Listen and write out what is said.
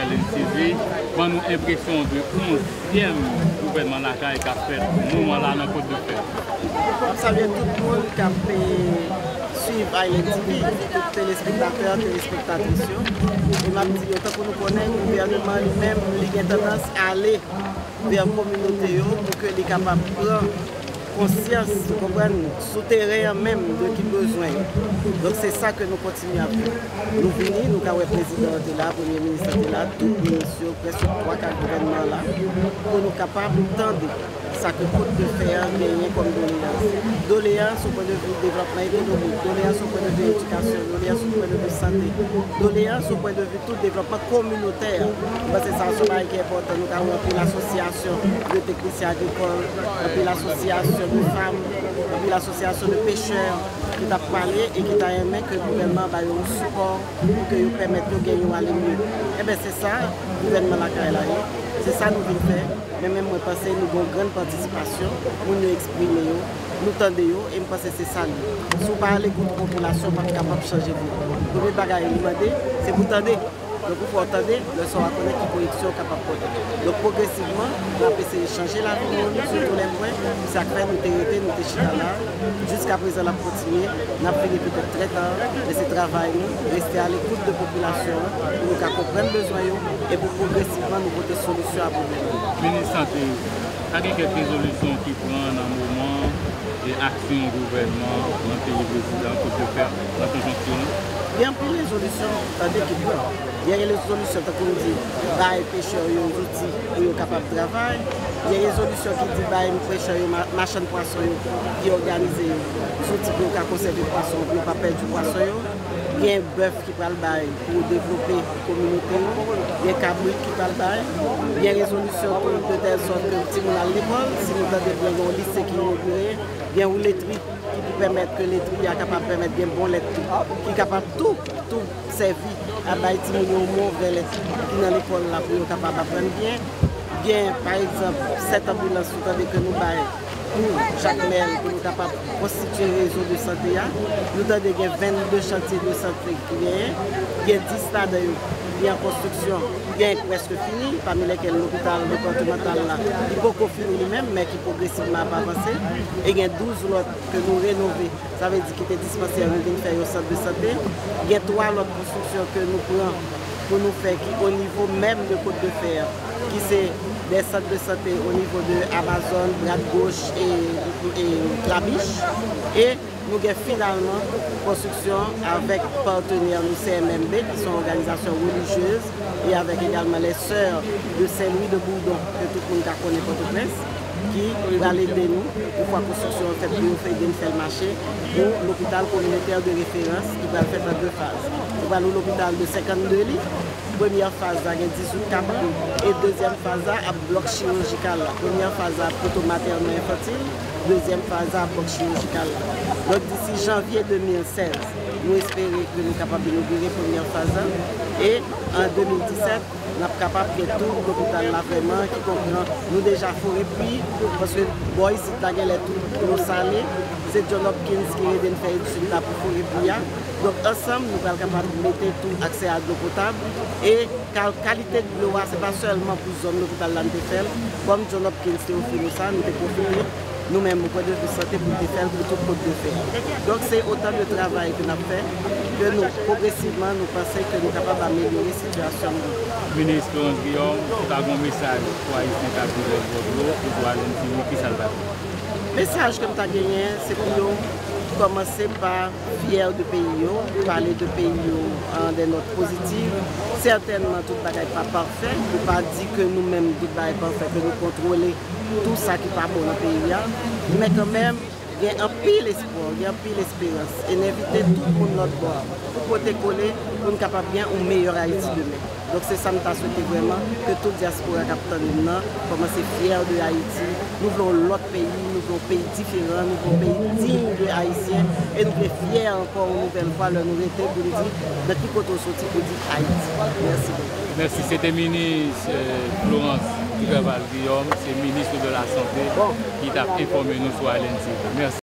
Hélène TV, ban nou impresyon de 11e gouvernement lakay ka fet mouman la nan kote de fet. M salye tout moun kap pe suiv Hélène TV, tout telespektateur, telespektatisyon. E m ap di yo, takou nou konen, gouvernement li men li gen tendans ale ver kominote yo pou ke li kapap pran konsyans, kompren, souterè an mèm de ki bezwen. Donk se sa ke nou kontinu apè. Nou vini, nou ka wè prezident de la, premier ministre de la, tout ministre, preso 3-4 gouvernement la, pou nou kapab tende sa ke kote de fè an genye kom dominans. Doléans sou pwen de vue devlopman ekonomik, doléans sou pwen de vue edukasyon, doléans sou pwen de vue santé, doléans sou pwen de vue tout devlopman komunotèr. Bas se sa sou ba eke pote, nou ka wè pou l'asosyasyon de teknisye agrikol, pou l'asosyasyon de fam, pou l'asosyasyon de pecheur, ki ta pale e ki ta eme ke gouvernement ba yon soupor pou ke yon pèmète yo genyon ale mou. Ebe se sa, gouvernement la ka el a yon, se sa nou vin fè, men men mwen pase nou bon gran participasyon, moun nou eksprime yo, nou tande yo, e mpase se san. Sou pa ale gout populasyon, pa ki kapap chanje pou. Pou mwen bagay, mwen de, se pou tande. Donc il faut entendre, le son à qui correction capable de Donc progressivement, on a essayé de changer la vie sur tous les points. Ça fait nous t'arrêter, nous t'échiner là. Jusqu'à présent, on a continué. On a fini peut-être très tard, mais c'est travail rester à l'écoute de la population pour nous comprendre les besoins et pour progressivement nous voter solution à problème. Ministre il y a quelques résolutions qui prennent un moment et action au gouvernement le pays président pour faire la conjonction Il y a plus de résolutions dans l'équipe. Il y a des résolutions qui disent que les pêcheurs ont des outils pour être capables de travailler. Il y a des résolutions qui disent que les pêcheurs ont des machines de poisson qui organisent des outils pour conserver le poisson, pour ne pas perdre du poisson. Il y a un bœuf qui parle pour développer la communauté. Il y a un cabri qui parle Il y a une résolution pour de telle sorte que si nous l'école, si nous avons bien un lycée qui est inauguré, il y a ki pou pwemet ke letri a kapap pwemet gen bon letri, ki kapap tou, tou servi a bayti moun yo moun ve letri ki nan l'ekol la pou yo kapap apren bien. Gen, par exemple, set ambulans sou tade ke nou baye pou chak men pou nou kapap konstituye rezo de sante ya. Nou ta de gen 22 chantier de sante ki genye, gen 10 stade yo, gen konstruksyon, gen kweske fini, pami leke l'opital departemental la, ki poko fini li men, men ki progresivman pa avanse, e gen 12 lot ke nou renove, sa ve di ki te dispanse yon gen fè yo sante de sante, gen 3 lot konstruksyon ke nou pran pou nou fè ki o nivou men de kote de fèr. Qui c'est des centres de santé au niveau de Amazon, Brad Gauche et, et. Et nous avons finalement construction avec partenaires du CMMB, qui sont organisations religieuses, et avec également les sœurs de Saint-Louis de Bourdon, que tout le monde connaît pour tout qui va l'aider nous, une fois construction pour faire le marché, pour l'hôpital communautaire de référence qui va le faire dans deux phases. Nous l'hôpital de 52 lits, Premyen faza gen 18 kabran, e dezyen faza ap blok chirurgical la. Premyen faza proto materno infantil, dezyen faza ap blok chirurgical la. Lòk disi janvye 2016, nou espere ke nou kapab inaugure premyen faza, e an 2017, nap kapab ke tou l'opital la vreman ki kompran nou deja fore pwi, paske boy si tagel etou nou sale, c'est John Hopkins qui est de faire une là pour donc ensemble nous sommes capables de mettre tout accès à l'eau potable et la qualité de l'eau c'est pas seulement pour zone l'hôpital là comme John Hopkins a offert ça nous avons nous-mêmes, au de santé, pour faire pour tout de faire. Donc c'est autant de travail que nous avons fait que nous, progressivement, nous pensons que nous sommes capables d'améliorer la situation. Ministre Guillaume, as un message pour qui a pour pour qui Mesaj kem ta genyen, se pou yo komanse pa fyer de peyi yo, pale de peyi yo an den not pozitiv. Sertenman tout bagay pa parfè, pou pa di ke nou menm dit bagay parfè, ke nou kontrole tout sa ki pa bon an peyi ya. Men kanmen, gen an pil espor, gen an pil esperans, en evite tout pou not bo, pou pote kole, pou nou kapap gen ou meyor Haiti de men. Donc c'est ça que nous souhaité vraiment, que toute diaspora capitaine nous commencer fier de Haïti. Nous voulons l'autre pays, nous voulons un pays différent, nous voulons un pays digne de Haïtiens. Et nous sommes fiers encore une nouvelle fois, le nous pour nous dire de qui côté sorti pour dire Haïti. Merci beaucoup. Merci. C'était ministre euh, Florence Guillaume, c'est ministre de la Santé qui t'a informé nous sur LNC. Merci.